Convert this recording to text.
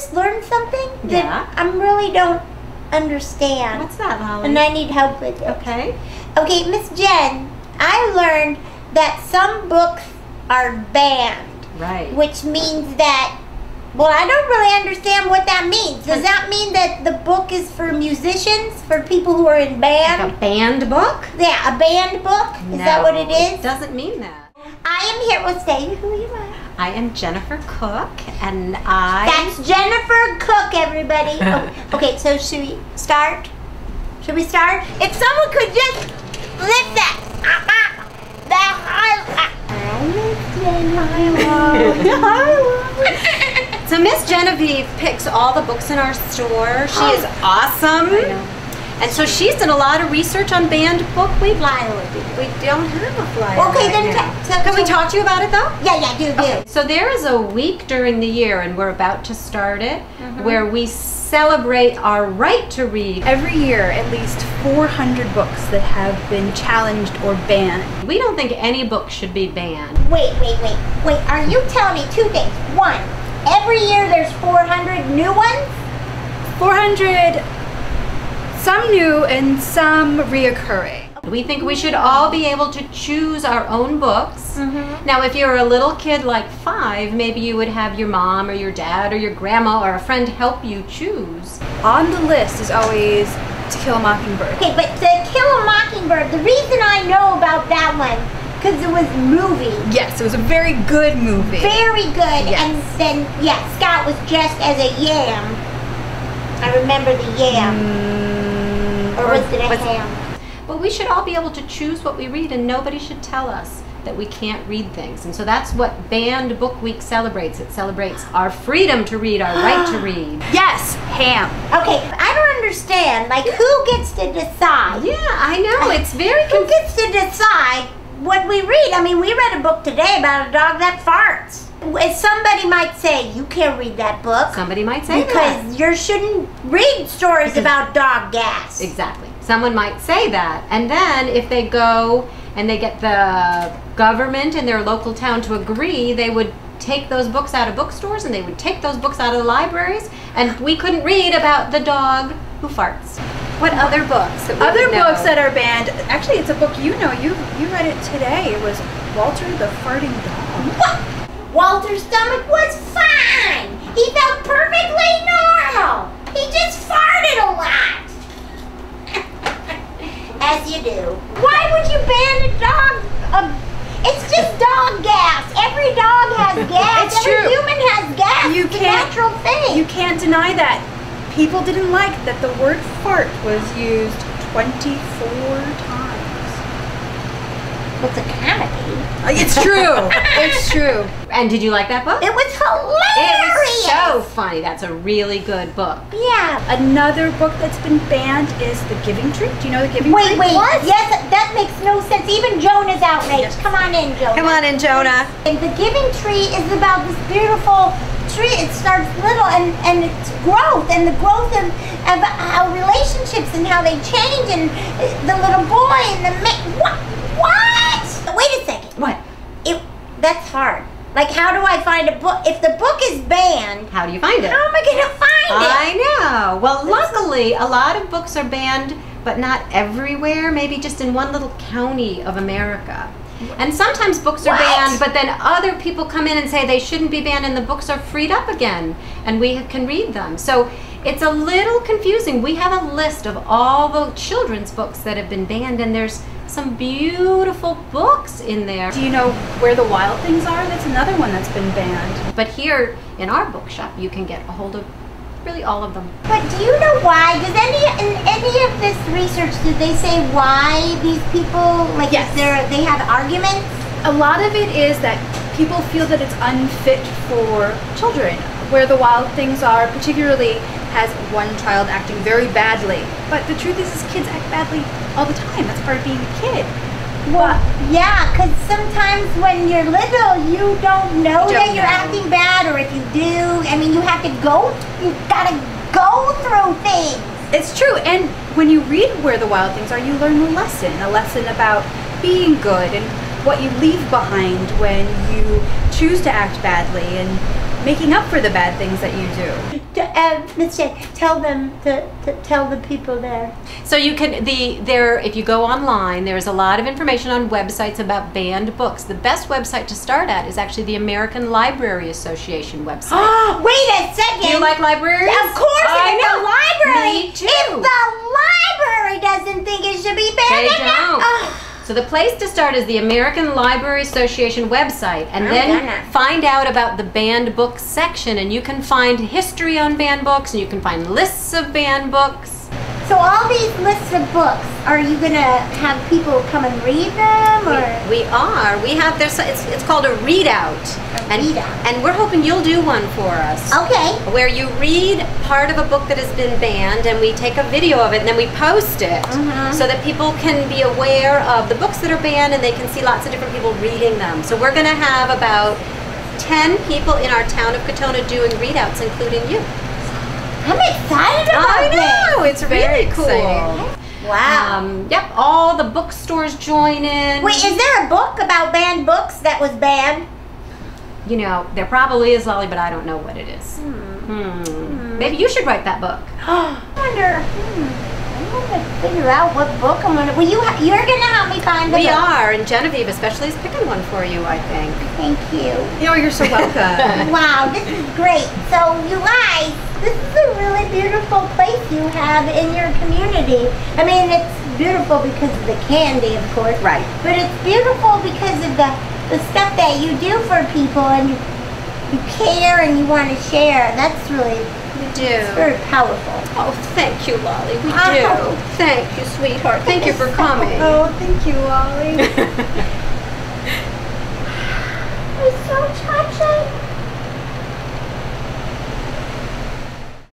just learned something that Yeah. I really don't understand. What's that, Lolly? And I need help with it. okay. Okay, Miss Jen, I learned that some books are banned, Right. which means that. Well, I don't really understand what that means. Does that mean that the book is for musicians, for people who are in band? Like a banned book? Yeah, a band book? Is that what it is? it doesn't mean that. I am here. Well, say who you are. I am Jennifer Cook, and I. That's Jennifer Cook, everybody. Oh, okay, so should we start? Should we start? If someone could just lift that. That high. I lift it high. So Miss Genevieve picks all the books in our store. She oh. is awesome. And so she's done a lot of research on banned book. We we don't have a flyer. Okay, right then now. so- Can we talk to you about it though? Yeah, yeah, do, do. Okay. So there is a week during the year, and we're about to start it, Mm-hmm. where we celebrate our right to read. Every year, at least 400 books that have been challenged or banned. We don't think any book should be banned. Wait, wait, wait. Wait, are you telling me two things? One, every year there's 400 new ones? 400, some new and some reoccurring. We think we should all be able to choose our own books. Mm-hmm. Now, if you're a little kid like five, maybe you would have your mom or your dad or your grandma or a friend help you choose. On the list is always To Kill a Mockingbird. Okay, but To Kill a Mockingbird, the reason I know about that one, because it was movie. Yes, it was a very good movie. Very good. Yes. And then, yeah, Scout was dressed as a yam. I remember the yam. Mm, or was it a ham? But we should all be able to choose what we read, and nobody should tell us that we can't read things. And so that's what Banned Book Week celebrates. It celebrates our freedom to read, our right to read. Yes, ham. Okay, I don't understand. Like, who gets to decide? Yeah, I know. It's very Who gets to decide what we read? I mean, we read a book today about a dog that farts. If Somebody might say, you can't read that book. Somebody might say that. Because you shouldn't read stories about dog gas. Exactly. Someone might say that. And then if they go and they get the government in their local town to agree, they would take those books out of bookstores and they would take those books out of the libraries and we couldn't read about the dog who farts. What other books? that we Other know? books that are banned. Actually, it's a book you know. You you read it today. It was Walter the Farting Dog. What? Walter's stomach was fine. He felt perfectly normal. He just farted a lot. As you do. Why would you ban a dog? Um, it's just dog gas. Every dog has gas. It's Every true. human has gas. You it's can't- natural thing. You can't deny that. People didn't like that the word fart was used 24 times. A comedy? Uh, It's true. it's true. And did you like that book? It was It hilarious. was so funny. That's a really good book. yeah. Another book that's been banned is The Giving Tree. Do you know The Giving Wait, Tree? wait. Wait. What? Yes, that makes no sense. Even Jonah's outraged. Come on in, Jonah. Come on in, Jonah. And the giving tree is about this beautiful tree. It starts little and, and it's growth and the growth of, of how relationships and how they change and the little boy and the ma- what? What? Wait a second. What? It that's hard. Like, how do I find a book? If the book is banned, How do you find it? how am I gonna find it? I know. Well, luckily, a lot of books are banned, but not everywhere. Maybe just in one little county of America. And sometimes books are What? banned, but then other people come in and say they shouldn't be banned, and the books are freed up again, and we can read them. So it's a little confusing. We have a list of all the children's books that have been banned, and there's some beautiful books in there. Do you know where the wild things are? That's another one that's been banned. But here in our bookshop, you can get a hold of really all of them. But do you know why? Does any in any of this research did they say why these people like Yes. they have arguments? A lot of it is that people feel that it's unfit for children. Where the wild things are, particularly, has one child acting very badly. But the truth is, is kids act badly all the time. That's part of being a kid. Well, yeah, because sometimes when you're little, you don't know You that don't you're know. acting bad, or if you do, I mean, you have to go. You gotta go through things. It's true, and when you read Where the Wild Things Are, you learn a lesson, a lesson about being good and what you leave behind when you choose to act badly and making up for the bad things that you do. T- Uh, Miss J, tell them to, to tell the people there. So you can the there if you go online, there's a lot of information on websites about banned books. The best website to start at is actually the American Library Association website. Wait a second. Do you like libraries? Of course, I if know. the library. Me too. If the library doesn't think it should be banned, They don't. Oh. So the place to start is the American Library Association website, and I'm then gonna. find out about the banned books section, and you can find history on banned books, and you can find lists of banned books. So all these lists of books, are you gonna have people come and read them, or We are. We have there's it's, it's called a readout, A and readout. and we're hoping you'll do one for us. okay? where you read part of a book that has been banned and we take a video of it and then we post it Mhm. so that people can be aware of the books that are banned and they can see lots of different people reading them. So we're going to have about 10 people in our town of Katonah doing readouts, including you. I'm excited about I this. know, it's Very really cool. exciting. Wow. Um, yep, all the bookstores join in. Wait, is there a book about banned books that was banned? you know, there probably is, Lolly, but I don't know what it is. Hmm. Maybe you should write that book. I wonder. I'm gonna figure out what book I'm gonna. Will you? Ha- you're gonna help me find the We book. are, and Genevieve especially is picking one for you, I think. Thank you. You're so welcome. Wow, this is great. So, you guys, this is a really beautiful place you have in your community. I mean, it's beautiful because of the candy, of course. Right. But it's beautiful because of the, the stuff that you do for people and you, you care and you want to share. That's really do. it's very powerful. Oh, thank you, Lolly. We Oh. do. Thank you, sweetheart. Thank you for oh, coming. oh, thank you, Lolly. It's so touching.